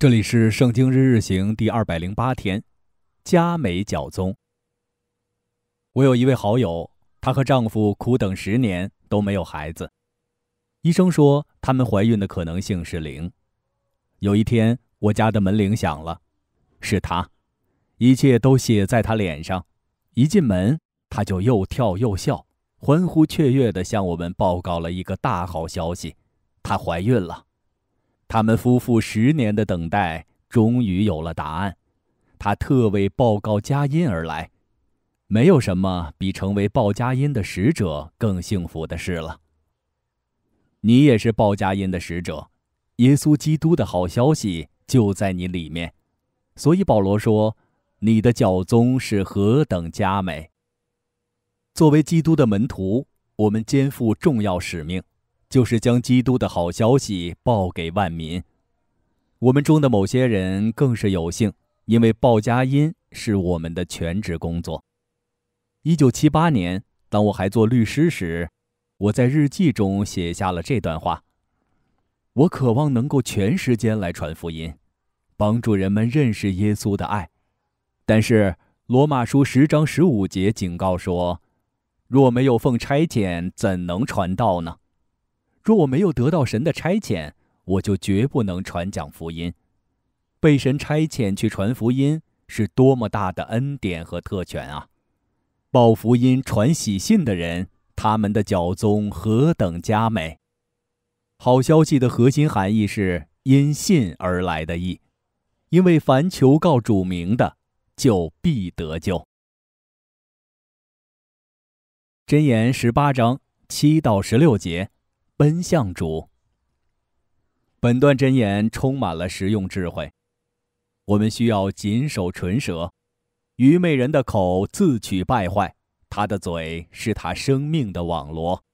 这里是圣经日日行第二百零八天，佳美角宗。我有一位好友，她和丈夫苦等十年都没有孩子，医生说他们怀孕的可能性是零。有一天，我家的门铃响了，是她，一切都写在她脸上。一进门，她就又跳又笑，欢呼雀跃地向我们报告了一个大好消息：她怀孕了。他们夫妇十年的等待终于有了答案，他特为报告佳音而来。没有什么比成为报佳音的使者更幸福的事了。你也是报佳音的使者，耶稣基督的好消息就在你里面。所以保罗说：“你的教宗是何等佳美。”作为基督的门徒，我们肩负重要使命。就是将基督的好消息报给万民。我们中的某些人更是有幸，因为报佳音是我们的全职工作。一九七八年，当我还做律师时，我在日记中写下了这段话：我渴望能够全时间来传福音，帮助人们认识耶稣的爱。但是罗马书十章十五节警告说：若没有奉差遣，怎能传道呢？若我没有得到神的差遣，我就绝不能传讲福音。被神差遣去传福音，是多么大的恩典和特权啊！报福音、传喜信的人，他们的教宗何等佳美！好消息的核心含义是因信而来的义，因为凡求告主名的，就必得救。箴言十八章七到十六节。奔向主。本段箴言充满了实用智慧。我们需要谨守唇舌。愚昧人的口自取败坏，他的嘴是他生命的网罗。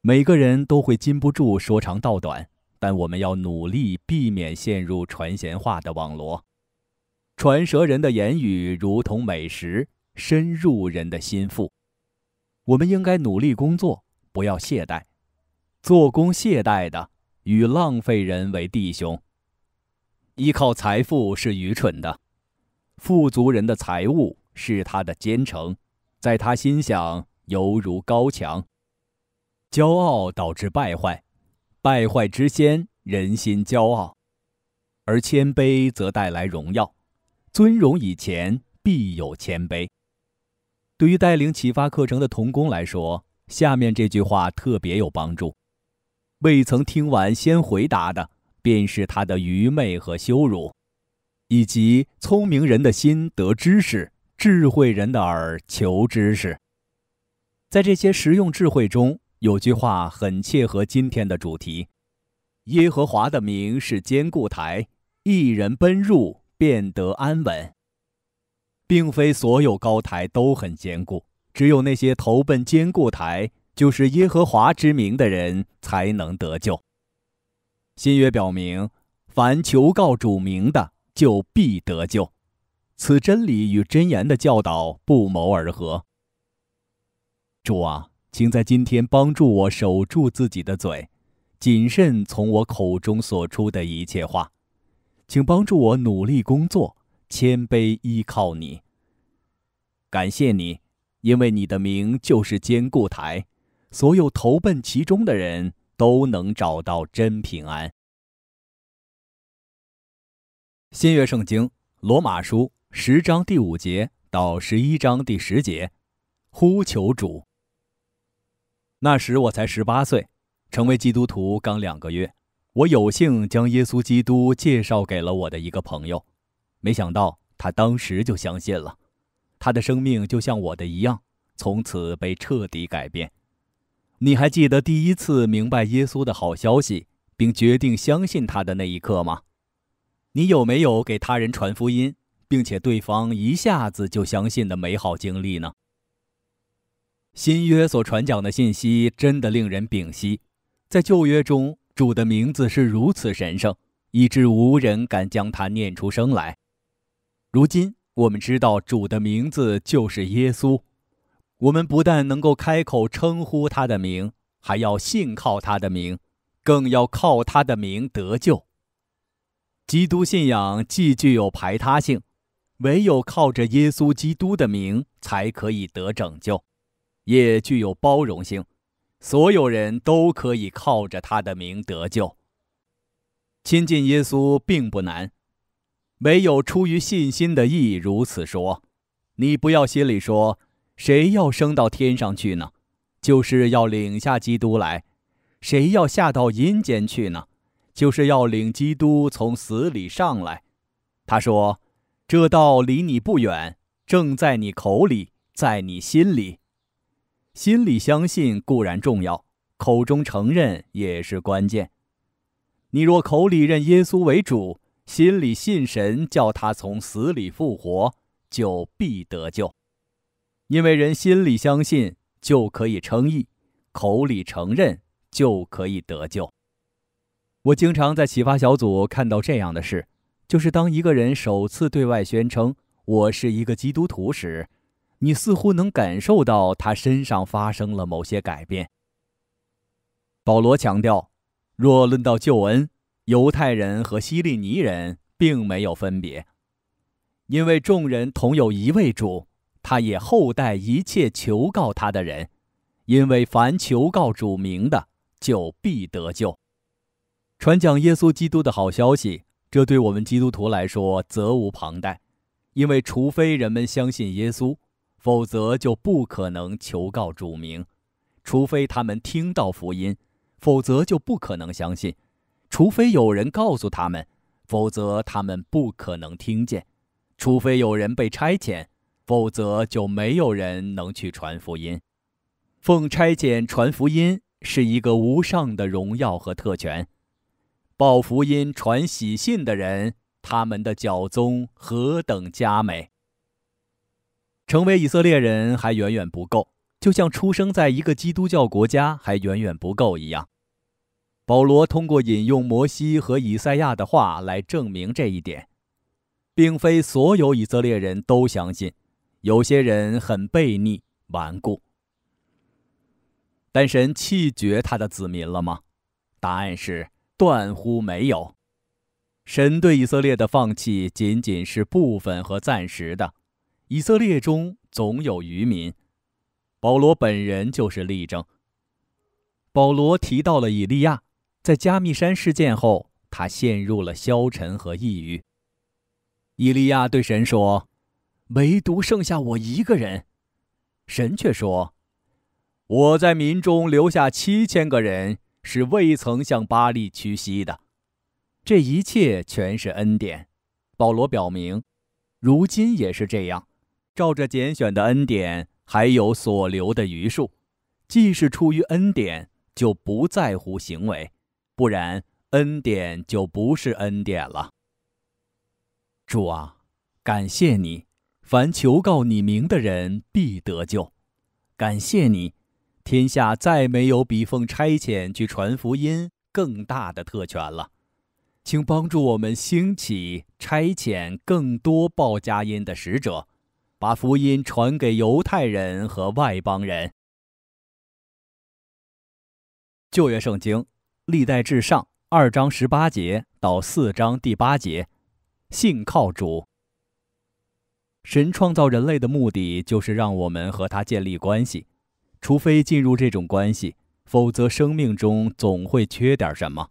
每个人都会禁不住说长道短，但我们要努力避免陷入传闲话的网罗。传舌人的言语如同美食，深入人的心腹。我们应该努力工作，不要懈怠。做工懈怠的，与浪费人为弟兄。依靠财富是愚蠢的，富足人的财物是他的坚城，在他心想犹如高墙。骄傲导致败坏，败坏之先人心骄傲，而谦卑则带来荣耀。尊荣以前必有谦卑。对于带领启发课程的童工来说，下面这句话特别有帮助。未曾听完先回答的，便是他的愚昧和羞辱，以及聪明人的心得知识，智慧人的耳求知识。在这些实用智慧中，有句话很切合今天的主题：耶和华的名是坚固台，一人奔入便得安稳。并非所有高台都很坚固，只有那些投奔坚固台。就是耶和华之名的人才能得救。新约表明，凡求告主名的，就必得救。此真理与真言的教导不谋而合。主啊，请在今天帮助我守住自己的嘴，谨慎从我口中所出的一切话。请帮助我努力工作，谦卑依靠你。感谢你，因为你的名就是坚固台。所有投奔其中的人都能找到真平安。新约圣经罗马书十章第五节到十一章第十节，呼求主。那时我才十八岁，成为基督徒刚两个月。我有幸将耶稣基督介绍给了我的一个朋友，没想到他当时就相信了，他的生命就像我的一样，从此被彻底改变。你还记得第一次明白耶稣的好消息，并决定相信他的那一刻吗？你有没有给他人传福音，并且对方一下子就相信的美好经历呢？新约所传讲的信息真的令人屏息。在旧约中，主的名字是如此神圣，以致无人敢将它念出声来。如今，我们知道主的名字就是耶稣。我们不但能够开口称呼他的名，还要信靠他的名，更要靠他的名得救。基督信仰既具有排他性，唯有靠着耶稣基督的名才可以得拯救；也具有包容性，所有人都可以靠着他的名得救。亲近耶稣并不难，唯有出于信心的意如此说。你不要心里说：“谁要升到天上去呢？”就是要领下基督来。谁要下到阴间去呢？就是要领基督从死里上来。他说：“这道离你不远，正在你口里，在你心里。心里相信固然重要，口中承认也是关键。你若口里认耶稣为主，心里信神叫他从死里复活，就必得救。因为人心里相信，就可以称义；口里承认，就可以得救。”我经常在启发小组看到这样的事，就是当一个人首次对外宣称“我是一个基督徒”时，你似乎能感受到他身上发生了某些改变。保罗强调，若论到救恩，犹太人和希利尼人并没有分别，因为众人同有一位主，他也厚待一切求告他的人，因为凡求告主名的，就必得救。传讲耶稣基督的好消息，这对我们基督徒来说责无旁贷，因为除非人们相信耶稣，否则就不可能求告主名；除非他们听到福音，否则就不可能相信；除非有人告诉他们，否则他们不可能听见；除非有人被差遣，否则就没有人能去传福音。奉差遣传福音是一个无上的荣耀和特权。报福音、传喜信的人，他们的教宗何等佳美！成为以色列人还远远不够，就像出生在一个基督教国家还远远不够一样。保罗通过引用摩西和以赛亚的话来证明这一点，并非所有以色列人都相信，有些人很悖逆顽固。但神弃绝他的子民了吗？答案是。断乎没有，神对以色列的放弃仅仅是部分和暂时的。以色列中总有渔民，保罗本人就是例证。保罗提到了以利亚，在加密山事件后，他陷入了消沉和抑郁。以利亚对神说：“唯独剩下我一个人。”神却说：“我在民中留下七千个人。”是未曾向巴利屈膝的，这一切全是恩典。保罗表明，如今也是这样，照着拣选的恩典，还有所留的余数。既是出于恩典，就不在乎行为，不然恩典就不是恩典了。主啊，感谢你，凡求告你名的人必得救。感谢你。天下再没有比奉差遣去传福音更大的特权了，请帮助我们兴起差遣更多报佳音的使者，把福音传给犹太人和外邦人。旧约圣经历代至上二章十八节到四章第八节，信靠主。神创造人类的目的就是让我们和他建立关系。除非进入这种关系，否则生命中总会缺点什么。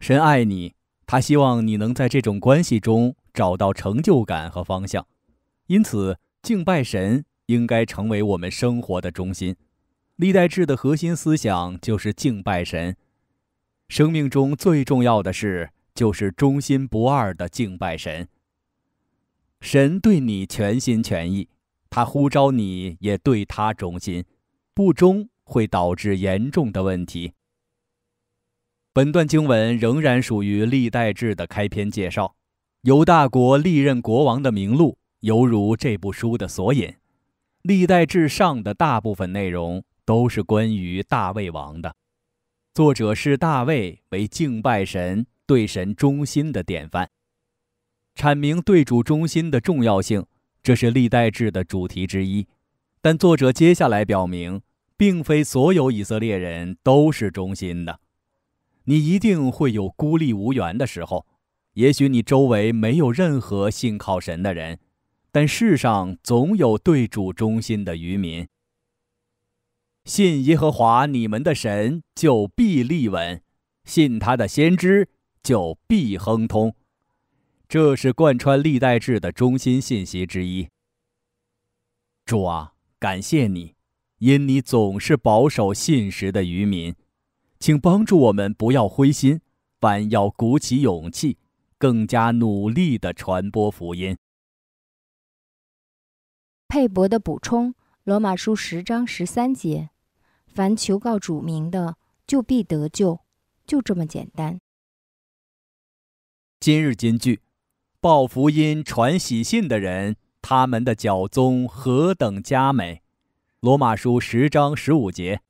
神爱你，他希望你能在这种关系中找到成就感和方向。因此，敬拜神应该成为我们生活的中心。历代志的核心思想就是敬拜神。生命中最重要的事就是忠心不二的敬拜神。神对你全心全意，他呼召你也对他忠心。不忠会导致严重的问题。本段经文仍然属于历代志的开篇介绍，犹大国历任国王的名录犹如这部书的索引。历代志上的大部分内容都是关于大卫王的，作者视大卫为敬拜神、对神忠心的典范，阐明对主忠心的重要性，这是历代志的主题之一。但作者接下来表明。并非所有以色列人都是忠心的，你一定会有孤立无援的时候，也许你周围没有任何信靠神的人，但世上总有对主忠心的渔民。信耶和华你们的神，就必立稳；信他的先知，就必亨通。这是贯穿历代志的中心信息之一。主啊，感谢你，因你总是保守信实的渔民，请帮助我们不要灰心，反要鼓起勇气。更加努力的传播福音。佩伯的补充：罗马书十章十三节，凡求告主名的，就必得救，就这么简单。今日金句：报福音、传喜信的人，他们的脚踪何等佳美。罗马书十章十五节。